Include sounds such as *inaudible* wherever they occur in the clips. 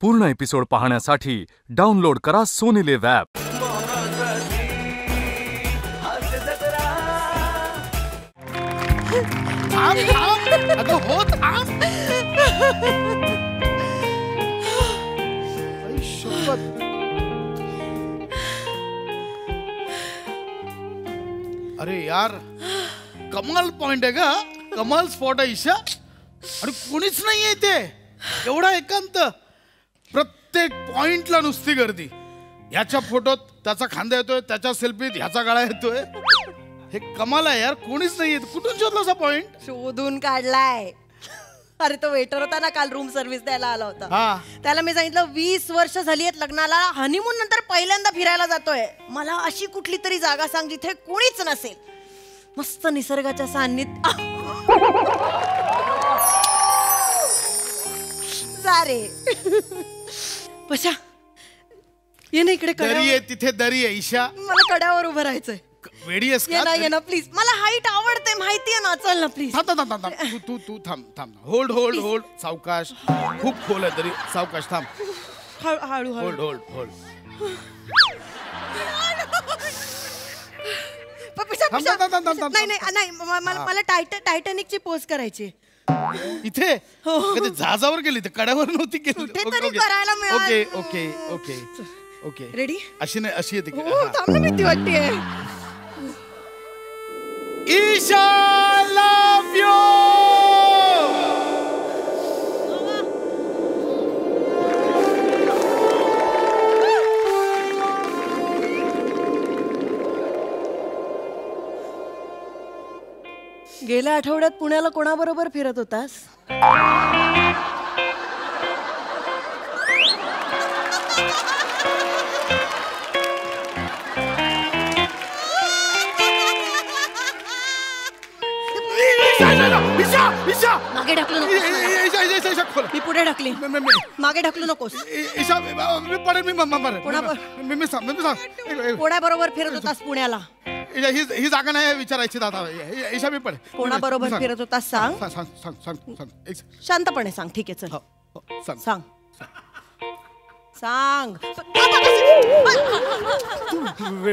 पूर्ण एपिसोड पाहण्यासाठी डाउनलोड करा सोनी लिव्ह. अरे यार, कमाल पॉइंट आहे का? कमाल स्पॉट आहे, ईशा. आणि कोणीच नाही ते एवढा एकांत. प्रत्येक पॉइंटला नुसती गर्दी. ह्याच्या फोटोत त्याचा खांदा येतोय त्याच्या सेल्फीत ह्याचा गळा येतोय. हे कमाल आहे यार कोणीच नाही कुठून शोधला असा पॉइंट शोधून काढलाय. अरे तो वेटर होता ना काल रूम सर्व्हिस द्यायला आला होता. हा. त्याला मी सांगितलं वीस वर्ष झाली आहेत लग्नाला हनीमून नंतर पहिल्यांदा फिरायला जातोय. मला अशी कुठली तरी जागा सांग जिथे कोणीच नसेल. मस्त निसर्गाच्या सान्निध सारे *laughs* पशा ये ना इकडे दरी कड्यावर. आहे तिथे दरी आहे ईशा. मला कड्यावर उभं राहायचंय. वेडी आहेस ये का ना ये ना प्लीज मला हाईट आवडते माहितीये ना? चल ना प्लीज थांब थांब थांब थांब तू तू तू थांब थांब. होल्ड होल्ड होल्ड सावकाश. खूप खोल आहे तरी. सावकाश थांब. हळू हळू हळू. होल्ड होल्ड होल्ड प- पिशा, थांब, पिशा. थांब, थांब, थांब, थांब, नाही नाही नाही म- मला मला टायट टायटॅनिकची पोज करायची इथे? हो. का ते जहाजावर गेली ते कड्यावर नव्हती गेली? कुठेतरी करायला मिळालं. Okay okay okay okay. Ready अशी नाही अशी येते हो. भीती वाटतेय. आठवड्यात पुण्याला कोणाबरोबर फिरत होतास? मागे ढकलू नकोस खोल. मी पुढे ढकली मी- मी- मी- मागे ढकलू नकोस. कोणाबरोबर फिरत होतास पुण्याला? ही ही जागा नाही विचारायची दादा. ईशा मी पडे कोणाबरोबर. फिरत होतास सांग? सांग सांग सांग सांग सांग. शांतपणे सांग ठीक आहे चल. हो, हो, सांग. सांग. सांग.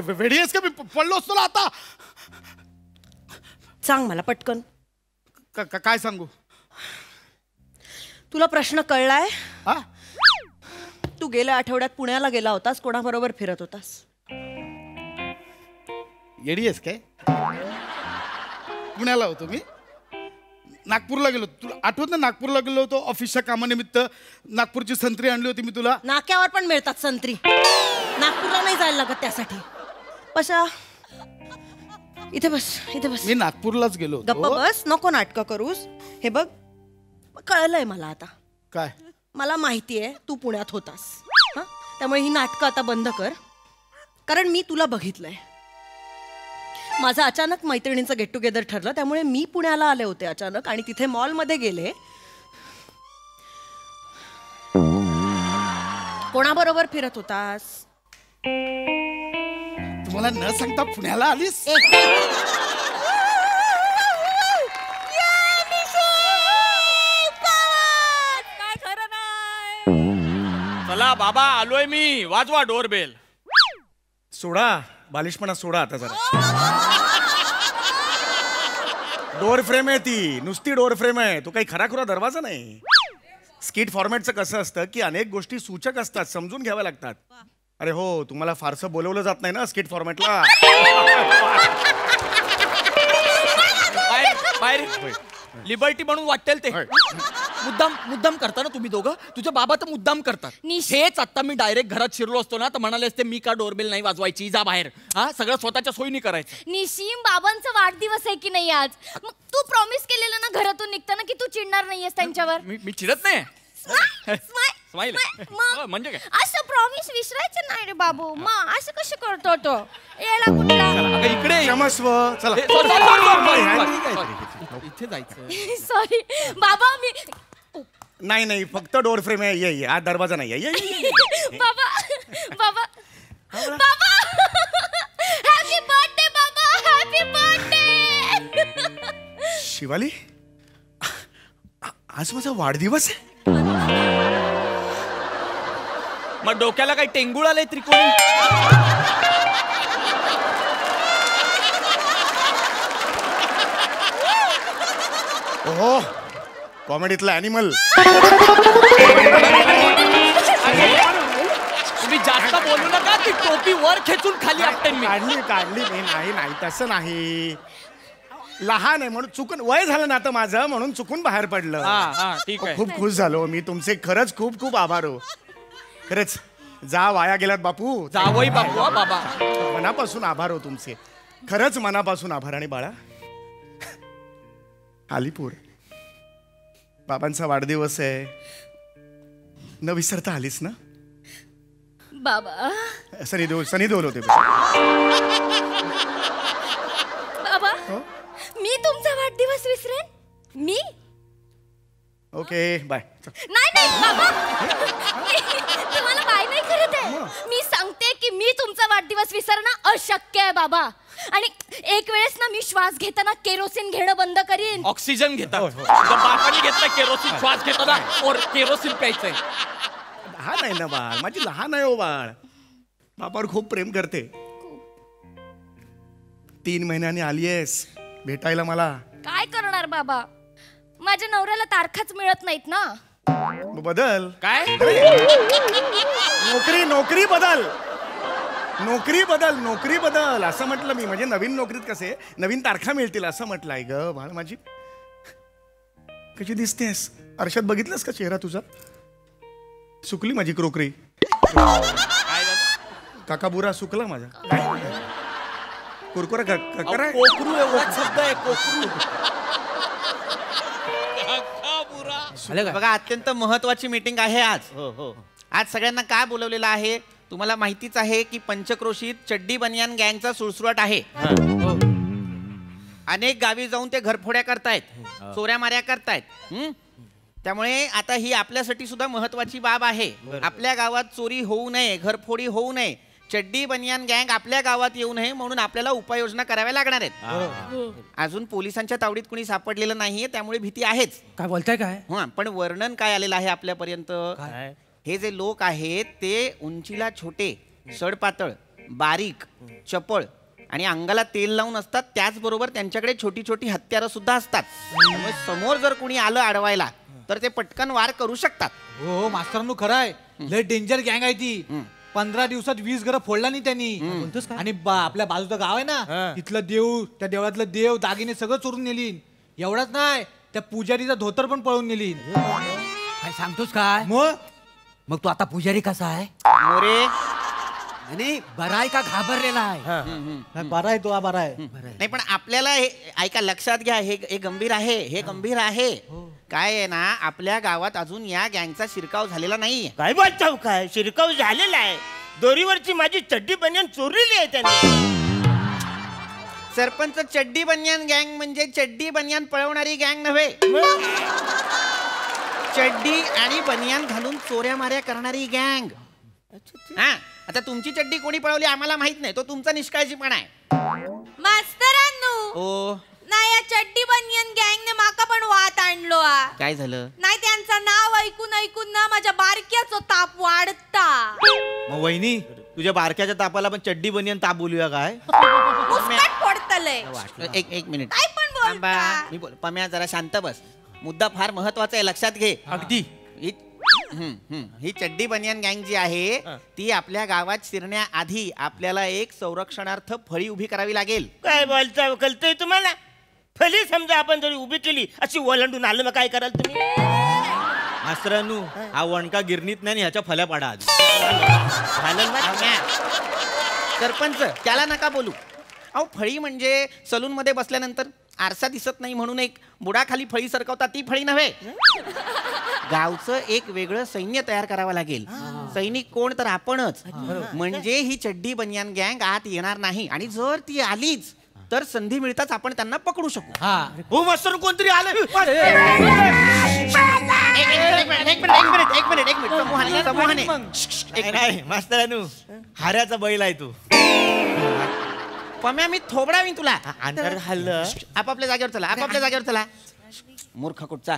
वेडी आहेस का? मी पडलो असतो ना आता. सांग मला पटकन. काय सांगू? तुला प्रश्न कळलाय? हा? तू गेल्या आठवड्यात पुण्याला गेला होतास कोणाबरोबर फिरत होतास? येडी आहेस काय? पुण्याला होतो मी. नागपूरला गेलो तुला आठवत ना नागपूरला गेलो होतो? ऑफिसच्या कामानिमित्त नागपूरची संत्री आणली होती मी तुला. नाक्यावर पण मिळतात संत्री. नागपूरला नाही जायला लागत त्यासाठी. पशा इथे बस इथे बस. मी नागपूरलाच गेलो गप्प होतो बस नको नाटकं करूस. हे बघ कळलंय मला आता. काय? मला माहितीये तू पुण्यात होतास. हं? त्यामुळे ही नाटकं आता बंद कर. कारण मी तुला बघितलंय. माझं अचानक मैत्रिणींचं गेट टुगेदर ठरलं त्यामुळे मी पुण्याला आले होते अचानक आणि तिथे मॉलमध्ये गेले. कोणाबरोबर फिरत होतास? तुम्हाला न सांगता पुण्याला आलीस? चला बाबा आलोय मी. वाजवा डोरबेल. सोडा. बालिशपणा सोडा आता जरा. डोअर फ्रेम आहे ती. नुसती डोअर फ्रेम आहे. तो काही खराखुरा दरवाजा नाही. स्किट फॉर्मॅटचं कसं असतं की अनेक गोष्टी सूचक असतात समजून घ्याव्या लागतात. अरे हो तुम्हाला फारसं बोलवलं जात नाही ना स्किट फॉर्मॅटला. बाहेर लिबर्टी म्हणून वाटेल ते. मुद्दाम मुद्दाम करता ना तुम्ही दोघं? तुझ्या बाबा तर मुद्दाम करतात. निश- हेच आता मी डायरेक्ट घरात शिरलो असतो ना तर म्हणाले असते मी का डोरबेल नाही वाजवायची? जा बाहेर. हा? सगळं स्वतःच्या सोयीने करायचं. निशिम बाबांचा वाढदिवस आहे की नाही आज? मग तू प्रॉमिस केलेलं ना घरातून निघताना की तू चिडणार नाहीयेस त्यांच्यावर? मी मी चिडत नाही. Smile. *laughs* हो, मग म्हणजे काय? असं प्रॉमिस विसरायचं नाही रे बाबू. मग असं कसं करतो तो? येडा कुठला? अगं इकडे ये. क्षमस्व चला. ए, sorry, sorry, sorry, sorry, sorry, sorry. इथे जायचं. *laughs* सॉरी बाबा मी नाही नाही फक्त डोअर फ्रेम आहे ये ये आज दरवाजा नाही आहे ये, ये, ये, ये. *laughs* बाबा बाबा. बाबा. हॅपी बर्थडे बाबा. हॅपी बर्थडे शिवाली आ- आज माझा वाढदिवस आहे. मग डोक्याला काही टेंगुळ आलंय त्रिकोणी? ओहो कॉमेडीतला अॅनिमल तुम्ही जास्त बोलू नका ती टोपी वर खेचून खाली आपटेन मी. काढली काढली मी. नाही नाही तसं नाही. लहान आहे म्हणून चुकून वय झालं ना आता माझं म्हणून चुकून बाहेर पडलं. हा हा ठीक आहे. खूप खुश झालो मी. तुमचे खरंच खूप खूप आभार हो. खरंच जा वाया गेलात बापू. जावई बापू हा बाबा. मनापासून आभार हो तुमचे. खरंच मनापासून आभार. आणि बाळा *laughs* अलीपूर बाबांचा वाढदिवस आहे. न विसरता आलीस ना? बाबा. सनी देओल सनी देओल होते बाबा हो? मी तुमचा वाढदिवस विसरेन? मी? Okay bye. नाही नाही बाबा. तुम्हाला बाय नाही करत आहे मी सांगते की मी तुमचा वाढदिवस विसरणं अशक्य आहे बाबा. आणि एक वेळेस ना मी श्वास घेताना केरोसिन घेणं बंद करीन. ऑक्सिजन घेतात. तुझ्या बापाने घेतलं केरोसिन श्वास घेताना और केरोसिन प्यायचंय. लहान आहे ना बाळ माझी लहान आहे हो बाळ. बापावर खूप प्रेम करते. तीन महिन्याने आली आहेस भेटायला मला. काय करणार बाबा? माझ्या नवऱ्याला तारखाच मिळत नाहीत ना. बदल. काय? नोकरी नोकरी बदल. नोकरी बदल नोकरी बदल असं म्हटलं मी. म्हणजे नवीन नोकरीत कसे? नवीन तारखा मिळतील असं म्हटलं. आहे ग बाळ माझी. कशी दिसतेस? आरशात बघितलंस का चेहरा तुझा? सुकली माझी क्रोकरी. काका बुरा सुकला माझा. कुरकुरा कोकरू आहे वर बघा अत्यंत महत्वाची मीटिंग आहे आज. आज सगळ्यांना काय बोलवलेलं आहे? तुम्हाला माहितीच आहे की पंचक्रोशीत चड्डी बनियान गँगचा सुळसुळाट आहे. अनेक गावी जाऊन ते घरफोड्या करतायत चोऱ्या माऱ्या करतायत हं? त्यामुळे आता ही आपल्यासाठी सुद्धा महत्वाची बाब आहे. आपल्या गावात चोरी होऊ नये घरफोडी होऊ नये चड्डी बनियान गँग आपल्या गावात येऊ नये म्हणून आपल्याला उपाययोजना कराव्या लागणार आहेत. अजून पोलिसांच्या तावडीत कुणी सापडलेलं नाहीये त्यामुळे भीती आहेच. काय बोलताय काय? हा पण वर्णन काय आलेलं आहे आपल्यापर्यंत? हे जे लोक आहेत ते उंचीला छोटे सडपातळ बारीक चपळ आणि अंगाला तेल लावून असतात. त्याचबरोबर त्यांच्याकडे छोटी छोटी हत्यारं सुद्धा असतात. त्यामुळे समोर जर कुणी आलं अडवायला तर ते पटकन वार करू शकतात. हो हो मास्तरांनो खरं आहे. लय डेंजर गँग आहे ती. पंधरा दिवसात वीस घरं फोडला नाही त्यांनी. आणि बा- आपल्या बाजूचं गाव आहे ना तिथलं देव त्या देवळातलं देव दागिने सगळं चोरून नेलीन. एवढंच नाही त्या पुजारीचा धोतर पण पळून नेलीन. काय सांगतोस काय? मग? मग तू आता पुजारी कसा आहे? मोरे. आणि बरा आहे का घाबरलेला आहे? बरा आहे तो हा बरा आहे. नाही पण आपल्याला हे ऐका लक्षात घ्या हे हे गंभीर आहे हे गंभीर आहे. काय आहे ना आपल्या गावात अजून या गँगचा शिरकाव झालेला नाही. काय बोलताव काय? शिरकाव झालेला आहे. दोरीवरची माझी चड्डी बनियान चोरलेली आहे त्यांनी. सरपंच चड्डी बनियान गँग म्हणजे चड्डी बनियान पळवणारी गँग नव्हे. चड्डी आणि बनियान घालून चोऱ्या माऱ्या करणारी गँग. हा आता तुमची चड्डी कोणी पळवली आम्हाला माहीत नाही तो तुमचा निष्काळजीपणा आहे. मास्तरांनो! ओ नाही या चड्डी बनियन गँगने माका पण वात आणलो आ. काय झालं? नाही त्यांचं नाव ऐकून ऐकून ना माझ्या बारक्याचो ताप वाढता. मग वहिनी तुझ्या बारक्याच्या तापाला पण चड्डी बनियान ताप बोलूया काय? मुस्कट फोडतले एक एक मिनिट. काय पण बोलता? मी बोल पम्या जरा शांत बस. मुद्दा फार महत्त्वाचा आहे लक्षात घे. अगदी. ही. ही चड्डी बनियान गँग जी आहे ती आपल्या गावात शिरण्याआधी आपल्याला एक संरक्षणार्थ फळी उभी करावी लागेल. काय बोलताव कळतंय तुम्हाला? फली समजा आपण जरी उभी केली अशी ओलांडून आलं मग काय कराल तुम्ही? मास्तरानू हा. वणका गिरणीत नाही ह्याच्या फल्या पाडा पम्या. सरपंच त्याला नका बोलू. अहो फळी म्हणजे सलून मध्ये बसल्यानंतर आरसा दिसत नाही म्हणून एक बुडाखाली फळी सरकवतात ती फळी नव्हे. गावचं एक वेगळं सैन्य तयार करावं लागेल. सैनिक कोण तर आपणच. म्हणजे ही चड्डी बनियान गँग आत येणार नाही. आणि जर ती आलीच तर संधी मिळताच आपण त्यांना पकडू शकू. हो. मास्तर कोणतरी आलं? एक एक मिनिट एक मिनिट एक मिनिट एक मिनिट एक मिनिट. समूहाने समूहाने. नाही, नाही मास्तरानू हाऱ्याचा बैल आहे तू. पम्या मी थोबडावीन तुला. अंतर हल्लं. आपापल्या जागेवर चला आपापल्या जागेवर चला. मूर्ख कुठचा?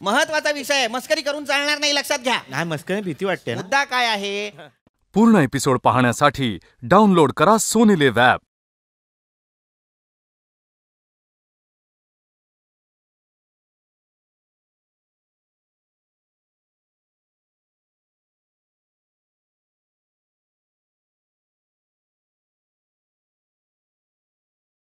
महत्त्वाचा विषय आहे. मस्करी करून चालणार नाही लक्षात घ्या. नाही मस्करी भीती वाटते ना. मुद्दा काय आहे? पूर्ण एपिसोड पाहण्यासाठी डाउनलोड करा सोनी लिव्ह ॲप